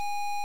you